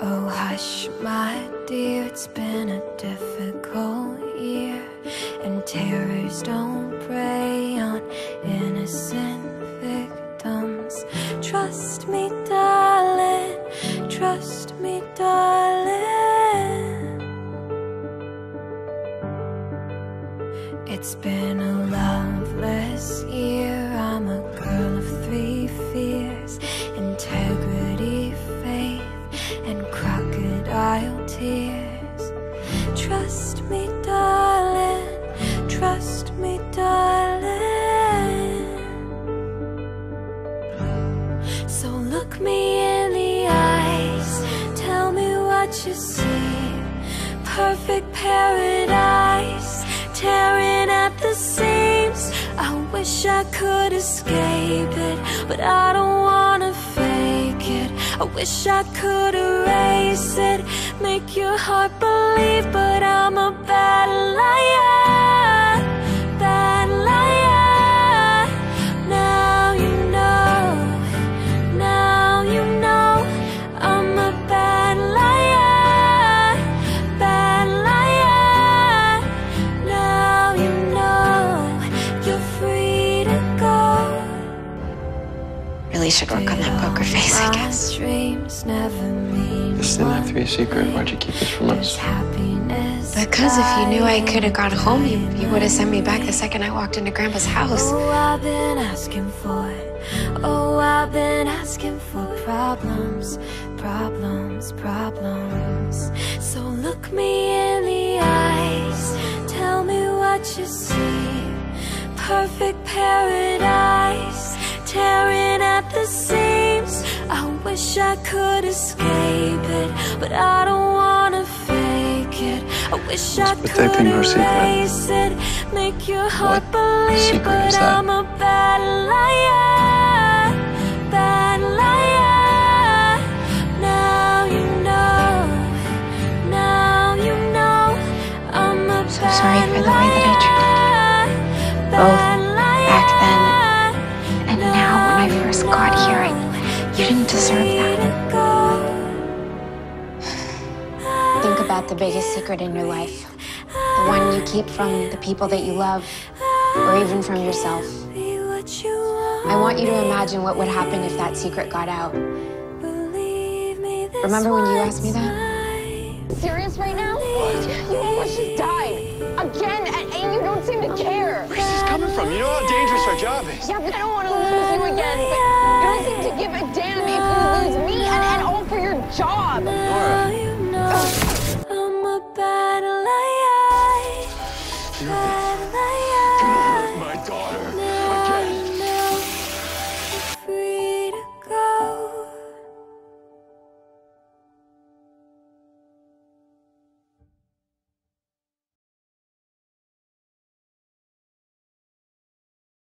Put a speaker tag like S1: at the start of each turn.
S1: Oh, hush, my dear, it's been a difficult year, and terrors don't prey It's been a loveless year. I'm a girl of three fears integrity, faith, and crocodile tears. Trust me, darling, trust me, darling. So look me in the eyes, tell me what you see. Perfect paradise, tearing at the seams. I wish I could escape it, but I don't wanna fake it. I wish I could erase it, make your heart believe, but I'm a bad
S2: Really should work on that poker face, I guess.
S1: Dreams never mean
S3: This didn't have to be a secret. Why'd you keep this from us?
S1: happiness.
S2: Because if you knew I could have gone home, you, you would have sent me back the second I walked into Grandpa's house.
S1: Oh, I've been asking for it. Oh, I've been asking for problems, problems, problems. So look me in the eyes, tell me what you see. Perfect paradise, tearing at the seams. I wish I could escape it, but I don't wanna fake it. I wish I could
S3: protecting our secret.
S1: erase it, make your heart
S3: What
S1: believe,
S3: secret
S1: but
S3: is that?
S1: I'm a bad liar, bad liar. Now you know, now you know, I'm a
S2: So sorry for the way that I
S1: treated
S2: you Both first got here, I, you didn't deserve that. Think about the biggest secret in your life. The one you keep from the people that you love, or even from yourself. I want you to imagine what would happen if that secret got out. Remember when you asked me that?
S4: Serious right now? You almost just died. Again, and, and you don't seem to care.
S3: Where's this coming from? You know how dangerous our job is.
S4: Yeah, but I don't want to lose you again give a damn if you lose me and, all for your job. I'm a bad liar.